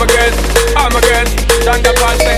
I'm against. I'm against. my girls, all my